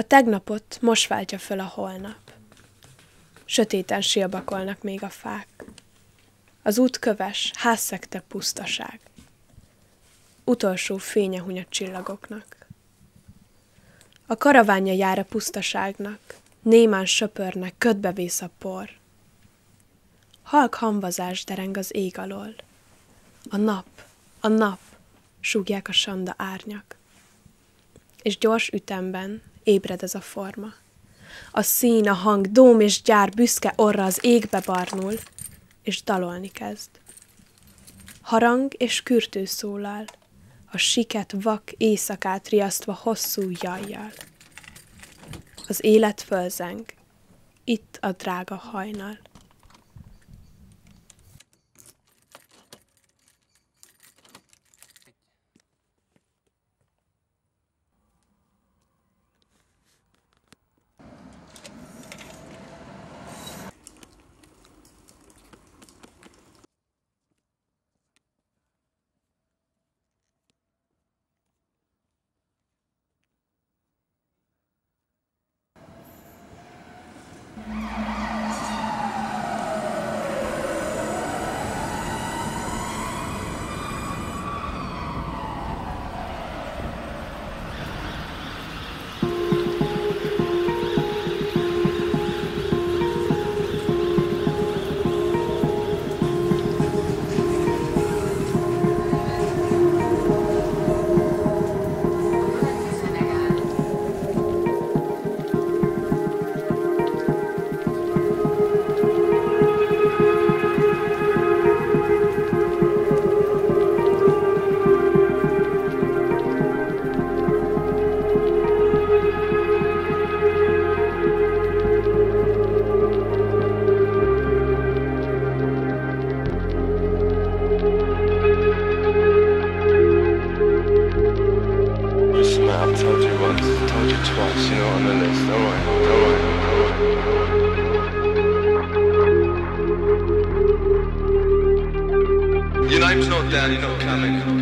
A tegnapot most váltja föl a holnap. Sötéten silbakolnak még a fák. Az út köves, házszekte pusztaság. Utolsó fénye huny a csillagoknak. A karavánja jár a pusztaságnak, némán söpörnek, ködbe vész a por. Halk hamvazás dereng az ég alól. A nap, a nap, súgják a sanda árnyak. És gyors ütemben ébred ez a forma. A szín, a hang, dóm és gyár büszke orra az égbe barnul, és dalolni kezd. Harang és kürtő szólal, a siket vak éjszakát riasztva hosszú jajjal. Az élet fölzeng, itt a drága hajnal. You twice, on the list. Don't worry, don't worry, don't worry. Your name's not down, you're not coming. Don't